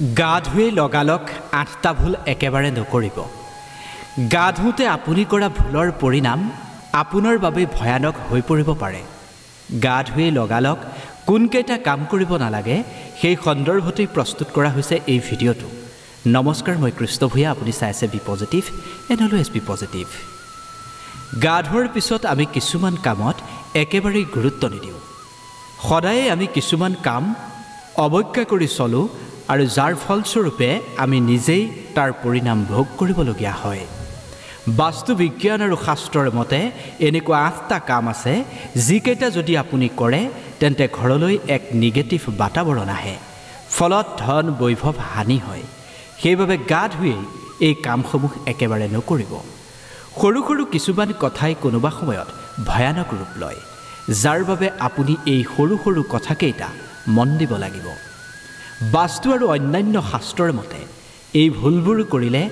গা ধুই লগালগ আঠটা ভুল একেবাৰে নকৰিব। গা ধুওঁতে আপুনি কৰা ভুলৰ পৰিণাম আপোনাৰ বাবে ভয়ানক হৈ পৰিব পাৰে। গা ধুই লগালগ কোনকেইটা কাম কৰিব নালাগে সেই সন্দৰ্ভতেই প্ৰস্তুত কৰা হৈছে এই ভিডিঅ'টো। নমস্কাৰ মই কৃষ্ণ ভূঞা আপুনি চাই আছে be positive and always be positive. গা ধোৱাৰ পিছত আমি কিছুমান কামত একেবাৰেই গুৰুত্ব নিদিওঁ। সদায়ে আমি কিছুমান কাম অৱজ্ঞা কৰি চলোঁ আৰু যাৰ ফলস্বৰূপে আমি নিজেই তাৰ পৰিণাম ভোগ কৰিবলগীয়া হয়। বাস্তু বিজ্ঞান আৰু শাস্ত্ৰৰ মতে এনেকুৱা আঠটা কাম আছে যিকেইটা যদি আপুনি কৰে তেন্তে ঘৰলৈ এক নিগেটিভ বাতাৱৰণ আহে। ফলত ধন বৈভৱ হানি হয়। সেইবাবে গা ধুয়েই এই কামসমূহ একেবাৰে নকৰিব। সৰু সৰু কিছুমান কথাই কোনোবা সময়ত ভয়ানক ৰূপ লয় যাৰ বাবে আপুনি এই সৰু সৰু কথাকেইটা মন দিব লাগিব। বাস্তু আৰু অন্যান্য শাস্ত্ৰৰ মতে এই ভুলবোৰ কৰিলে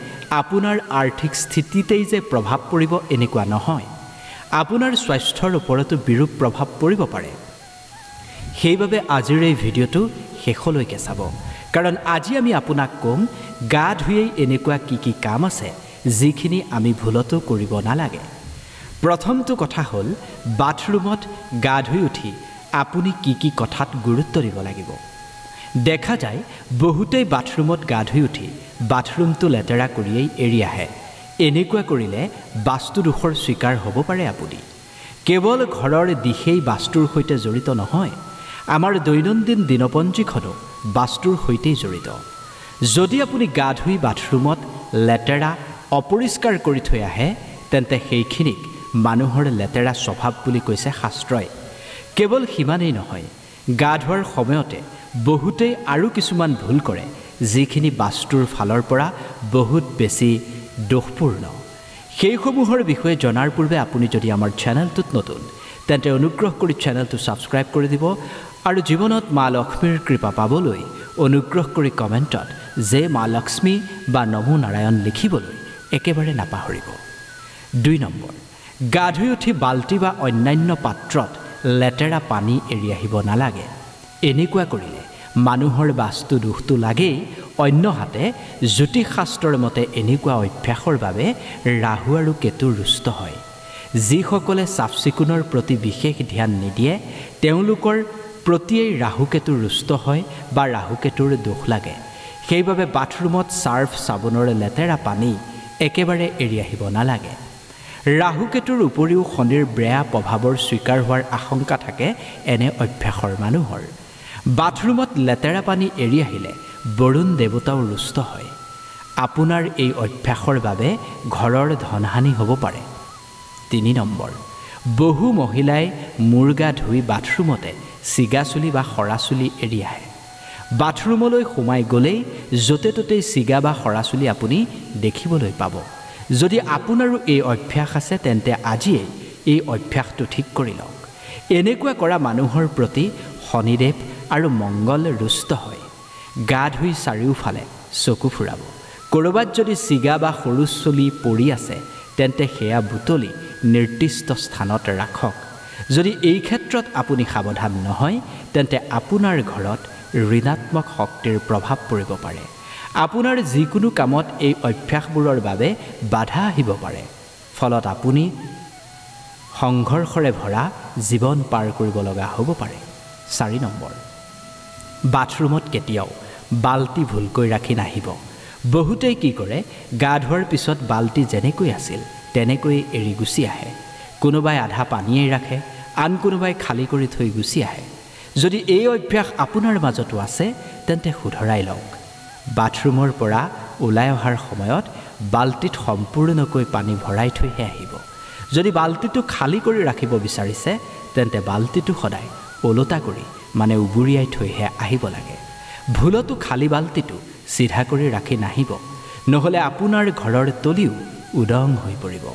আপোনাৰ আৰ্থিক স্থিতিতেই যে প্ৰভাৱ পৰিব এনেকুৱা নহয়। আপোনাৰ স্বাস্থ্যৰ ওপৰতো বিৰূপ প্ৰভাৱ পৰিব পাৰে। সেইবাবে আজিৰ এই ভিডিঅ'টো শেষলৈকে চাব। কাৰণ আজি আমি আপোনাক ক'ম গা ধুয়েই এনেকুৱা কি কি কাম আছে যিখিনি আমি ভুলতো কৰিব নালাগে। প্ৰথমটো কথা হ'ল বাথৰুমত গা ধুই উঠি আপুনি কি কি কথাত গুৰুত্ব দিব লাগিব। দেখা যায় বহুতেই বাথৰুমত গা ধুই উঠি বাথৰুমটো লেতেৰা কৰিয়েই এৰি আহে। এনেকুৱা কৰিলে বাস্তুদোষৰ স্বীকাৰ হ'ব পাৰে আপুনি। কেৱল ঘৰৰ দিশেই বাস্তুৰ সৈতে জড়িত নহয় আমাৰ দৈনন্দিন দিনপঞ্জীখনো বাস্তুৰ সৈতেই জড়িত। যদি আপুনি গা ধুই বাথৰুমত লেতেৰা অপৰিষ্কাৰ কৰি থৈ আহে তেন্তে সেইখিনিক মানুহৰ লেতেৰা স্বভাৱ বুলি কৈছে শাস্ত্ৰই। কেৱল সিমানেই নহয় গা ধোৱাৰ সময়তে বহুতেই আৰু কিছুমান ভুল কৰে যিখিনি বাস্তুৰ ফালৰ পৰা বহুত বেছি দোষপূৰ্ণ। সেইসমূহৰ বিষয়ে জনাৰ পূৰ্বে আপুনি যদি আমাৰ চেনেলটোত নতুন তেন্তে অনুগ্ৰহ কৰি চেনেলটো ছাবস্ক্ৰাইব কৰি দিব আৰু জীৱনত মা লক্ষ্মীৰ কৃপা পাবলৈ অনুগ্ৰহ কৰি কমেণ্টত যে মা লক্ষ্মী বা নমো নাৰায়ণ লিখিবলৈ একেবাৰে নাপাহৰিব। দুই নম্বৰ গা ধুই উঠি বাল্টি বা অন্যান্য পাত্ৰত লেতেৰা পানী এৰি আহিব নালাগে। এনেকুৱা কৰিলে মানুহৰ বাস্তু দোষটো লাগেই অন্যহাতে জ্যোতিষশাস্ত্ৰৰ মতে এনেকুৱা অভ্যাসৰ বাবে ৰাহু আৰু কেতু ৰুষ্ট হয়। যিসকলে চাফ চিকুণৰ প্ৰতি বিশেষ ধ্যান নিদিয়ে তেওঁলোকৰ প্ৰতিয়েই ৰাহুকেতু ৰুষ্ট হয় বা ৰাহুকেতুৰ দোষ লাগে। সেইবাবে বাথৰুমত চাৰ্ফ চাবোনৰ লেতেৰা পানী একেবাৰে এৰি আহিব নালাগে। ৰাহুকেতুৰ উপৰিও শনিৰ বেয়া প্ৰভাৱৰ স্বীকাৰ হোৱাৰ আশংকা থাকে এনে অভ্যাসৰ মানুহৰ। বাথৰুমত লেতেৰা পানী এৰি আহিলে বৰুণ দেৱতাও ৰুষ্ট হয়। আপোনাৰ এই অভ্যাসৰ বাবে ঘৰৰ ধনহানি হ'ব পাৰে। তিনি নম্বৰ বহু মহিলাই মূৰ গা ধুই বাথৰুমতে চিগা চুলি বা সৰা চুলি এৰি আহে। বাথৰুমলৈ সোমাই গ'লেই য'তে ত'তেই চিগা বা সৰা চুলি আপুনি দেখিবলৈ পাব। যদি আপোনাৰো এই অভ্যাস আছে তেন্তে আজিয়েই এই অভ্যাসটো ঠিক কৰি লওক। এনেকুৱা কৰা মানুহৰ প্ৰতি শনিদেৱ আৰু মংগল ৰুষ্ট হয়। গা ধুই চাৰিওফালে চকু ফুৰাব। ক'ৰবাত যদি চিগা বা সৰু চুলি পৰি আছে তেন্তে সেয়া বুটলি নিৰ্দিষ্ট স্থানত ৰাখক। যদি এই ক্ষেত্ৰত আপুনি সাৱধান নহয় তেন্তে আপোনাৰ ঘৰত ঋণাত্মক শক্তিৰ প্ৰভাৱ পৰিব পাৰে। আপোনাৰ যিকোনো কামত এই অভ্যাসবোৰৰ বাবে বাধা আহিব পাৰে। ফলত আপুনি সংঘৰ্ষৰে ভৰা জীৱন পাৰ কৰিব লগা হ'ব পাৰে। চাৰি নম্বৰ বাথৰুমত কেতিয়াও বাল্টি ভুলকৈ ৰাখি নাহিব। বহুতেই কি কৰে গা ধোৱাৰ পিছত বাল্টি যেনেকৈ আছিল তেনেকৈয়ে এৰি গুচি আহে। কোনোবাই আধা পানীয়েই ৰাখে আন কোনোবাই খালী কৰি থৈ গুচি আহে। যদি এই অভ্যাস আপোনাৰ মাজতো আছে তেন্তে শুধৰাই লওক। বাথৰুমৰ পৰা ওলাই অহাৰ সময়ত বাল্টিত সম্পূৰ্ণকৈ পানী ভৰাই থৈহে আহিব। যদি বাল্টিটো খালী কৰি ৰাখিব বিচাৰিছে তেন্তে বাল্টিটো সদায় ওলোটা কৰি মানে উবুৰিয়াই থৈহে আহিব লাগে। ভুলতো খালী বাল্টিটো চিধা কৰি ৰাখি নাহিব নহ'লে আপোনাৰ ঘৰৰ তলিও উদং হৈ পৰিব।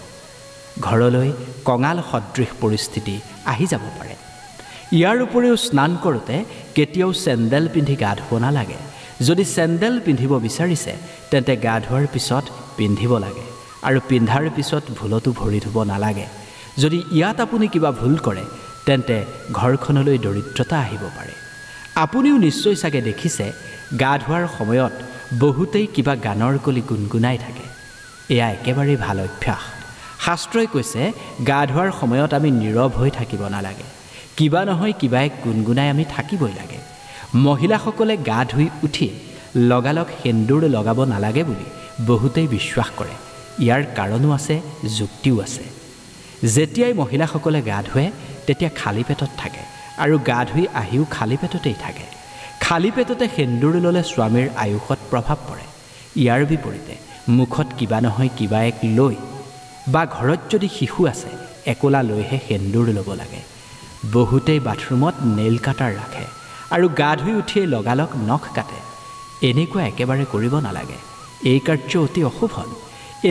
ঘৰলৈ কঙাল সদৃশ পৰিস্থিতি আহি যাব পাৰে। ইয়াৰ উপৰিও স্নান কৰোঁতে কেতিয়াও চেণ্ডেল পিন্ধি গা ধুব নালাগে। যদি চেণ্ডেল পিন্ধিব বিচাৰিছে তেন্তে গা ধোৱাৰ পিছত পিন্ধিব লাগে আৰু পিন্ধাৰ পিছত ভুলতো ভৰি ধুব নালাগে। যদি ইয়াত আপুনি কিবা ভুল কৰে তেন্তে ঘৰখনলৈ দৰিদ্ৰতা আহিব পাৰে। আপুনিও নিশ্চয় চাগে দেখিছে গা ধোৱাৰ সময়ত বহুতেই কিবা গানৰ কলি গুণগুণাই থাকে। এয়া একেবাৰেই ভাল অভ্যাস। শাস্ত্ৰই কৈছে গা ধোৱাৰ সময়ত আমি নীৰৱ হৈ থাকিব নালাগে। কিবা নহয় কিবা এক গুণগুণাই আমি থাকিবই লাগে। মহিলাসকলে গা ধুই উঠি লগালগ সেন্দুৰ লগাব নালাগে বুলি বহুতেই বিশ্বাস কৰে। ইয়াৰ কাৰণো আছে যুক্তিও আছে। যেতিয়াই মহিলাসকলে গা ধুৱে তেতিয়া খালী পেটত থাকে আৰু গা ধুই আহিও খালী পেটতেই থাকে। খালী পেটতে সেন্দুৰ ল'লে স্বামীৰ আয়ুষত প্ৰভাৱ পৰে। ইয়াৰ বিপৰীতে মুখত কিবা নহয় কিবা এক লৈ বা ঘৰত যদি শিশু আছে একোলা লৈহে সেন্দুৰ ল'ব লাগে। বহুতেই বাথৰুমত নেইল কাটাৰ ৰাখে আৰু গা ধুই উঠিয়েই লগালগ নখ কাটে। এনেকুৱা একেবাৰে কৰিব নালাগে। এই কাৰ্য অতি অশুভন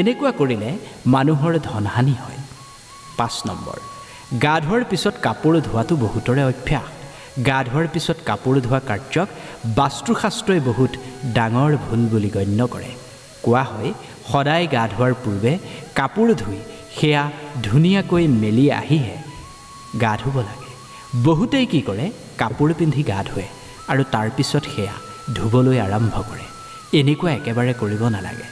এনেকুৱা কৰিলে মানুহৰ ধনহানি হয়। পাঁচ নম্বৰ। গা ধোৱাৰ পিছত কাপোৰ ধোৱাটো বহুতৰে অভ্যাস। গা ধোৱাৰ পিছত কাপোৰ ধোৱা কাৰ্যক বাস্তুশাস্ত্ৰই বহুত ডাঙৰ ভুল বুলি গণ্য কৰে। কোৱা হয় সদায় গা ধোৱাৰ পূৰ্বে কাপোৰ ধুই সেয়া ধুনীয়াকৈ মেলি আহিহে গা ধুব লাগে। বহুতেই কি কৰে কাপোৰ পিন্ধি গা ধুৱে আৰু তাৰপিছত সেয়া ধুবলৈ আৰম্ভ কৰে। এনেকুৱা একেবাৰে কৰিব নালাগে।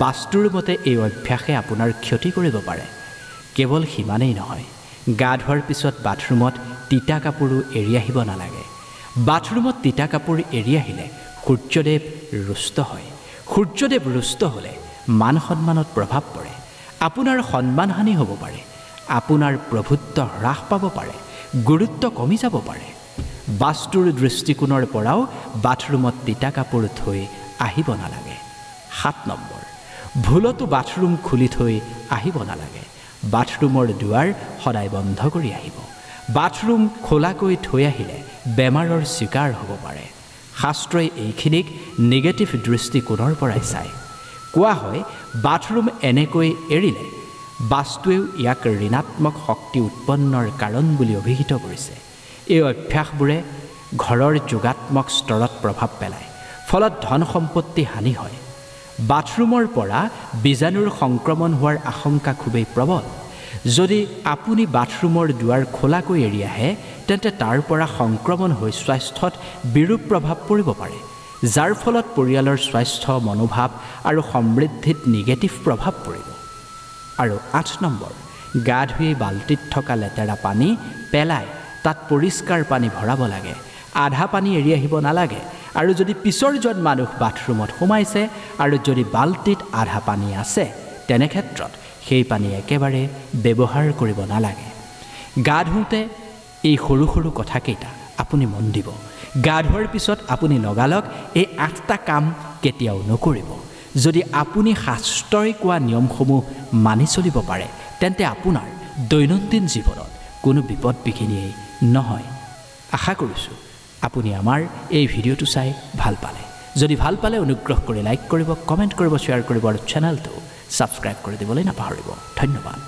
বাস্তুৰ মতে এই অভ্যাসে আপোনাৰ ক্ষতি কৰিব পাৰে। কেৱল সিমানেই নহয় গা ধোৱাৰ পিছত বাথৰুমত তিতা কাপোৰো এৰি আহিব নালাগে। বাথৰুমত তিতা কাপোৰ এৰি আহিলে সূৰ্যদেৱ ৰুষ্ট হয়। সূৰ্যদেৱ ৰুষ্ট হ'লে মান সন্মানত প্ৰভাৱ পৰে। আপোনাৰ সন্মানহানি হ'ব পাৰে। আপোনাৰ প্ৰভুত্ব হ্ৰাস পাব পাৰে। গুৰুত্ব কমি যাব পাৰে। বাস্তুৰ দৃষ্টিকোণৰ পৰাও বাথৰুমত তিতা কাপোৰ থৈ আহিব নালাগে। সাত নম্বৰ। ভুলতো বাথৰুম খুলি থৈ আহিব নালাগে। বাথৰুমৰ দুৱাৰ সদায় বন্ধ কৰি আহিব। বাথৰুম খোলাকৈ থৈ আহিলে বেমাৰৰ চিকাৰ হ'ব পাৰে। শাস্ত্ৰই এইখিনিক নিগেটিভ দৃষ্টিকোণৰ পৰাই চায়। কোৱা হয় বাথৰুম এনেকৈ এৰিলে বাস্তুৱেও ইয়াক ঋণাত্মক শক্তি উৎপন্নৰ কাৰণ বুলি অভিহিত কৰিছে। এই অভ্যাসবোৰে ঘৰৰ যোগাত্মক স্তৰত প্ৰভাৱ পেলায় ফলত ধন সম্পত্তি হানি হয়। বাথৰুমৰ পৰা বীজাণুৰ সংক্ৰমণ হোৱাৰ আশংকা খুবেই প্ৰবল। যদি আপুনি বাথৰুমৰ দুৱাৰ খোলাকৈ এৰি আহে তেন্তে তাৰ পৰা সংক্ৰমণ হৈ স্বাস্থ্যত বিৰূপ প্ৰভাৱ পৰিব পাৰে যাৰ ফলত পৰিয়ালৰ স্বাস্থ্য মনোভাৱ আৰু সমৃদ্ধিত নিগেটিভ প্ৰভাৱ পৰিব। আৰু আঠ নম্বৰ গা ধুই বাল্টিত থকা লেতেৰা পানী পেলাই তাত পৰিষ্কাৰ পানী ভৰাব লাগে। আধা পানী এৰি আহিব নালাগে। আৰু যদি পিছৰ জন মানুহ বাথৰুমত সোমাইছে আৰু যদি বাল্টিত আধা পানী আছে তেনে ক্ষেত্ৰত সেই পানী একেবাৰে ব্যৱহাৰ কৰিব নালাগে। গা ধুওঁতে এই সৰু সৰু কথাকেইটা আপুনি মন দিব। গা ধোৱাৰ পিছত আপুনি লগালগ এই আঠটা কাম কেতিয়াও নকৰিব। যদি আপুনি শাস্ত্ৰই কোৱা নিয়মসমূহ মানি চলিব পাৰে তেন্তে আপোনাৰ দৈনন্দিন জীৱনত কোনো বিপদ বিঘিনিয়েই নহয়। আশা কৰিছোঁ আপুনি আমাৰ এই ভিডিঅ'টো চাই ভাল পালে। যদি ভাল পালে অনুগ্ৰহ কৰি লাইক কৰিব কমেণ্ট কৰিব শ্বেয়াৰ কৰিব আৰু চেনেলটো ছাবস্ক্ৰাইব কৰি দিবলৈ নাপাহৰিব। ধন্যবাদ।